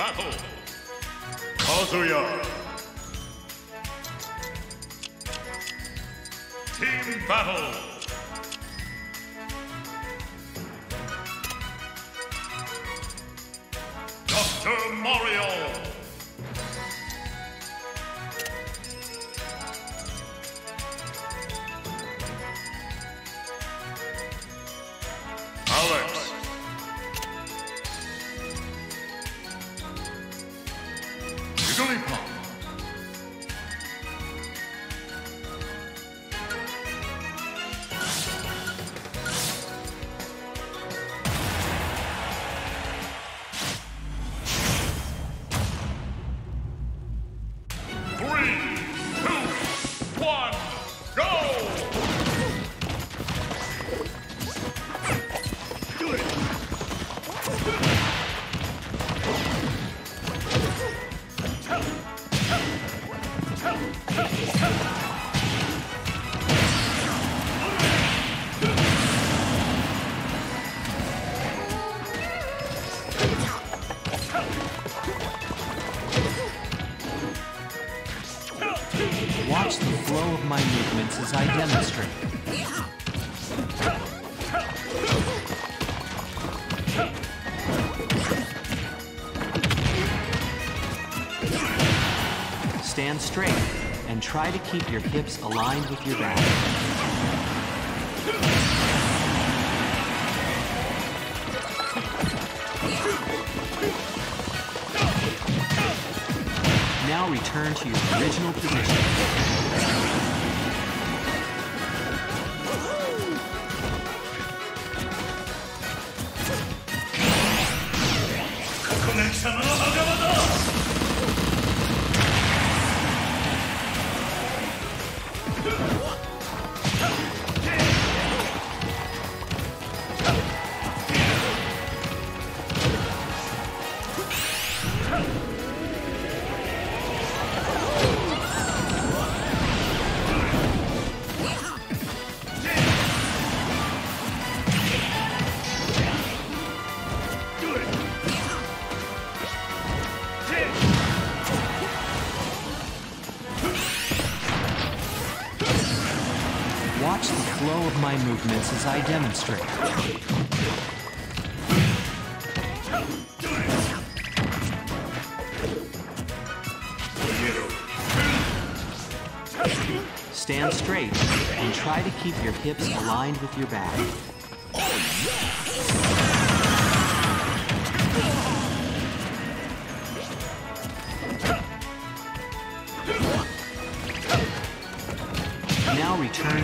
battle. Kazuya. Team battle. Dr. Mario. Jigglypuff. Watch the flow of my movements as I demonstrate. Stand straight and try to keep your hips aligned with your back. Now return to your original position. Watch the flow of my movements as I demonstrate. Stand straight and try to keep your hips aligned with your back. Now return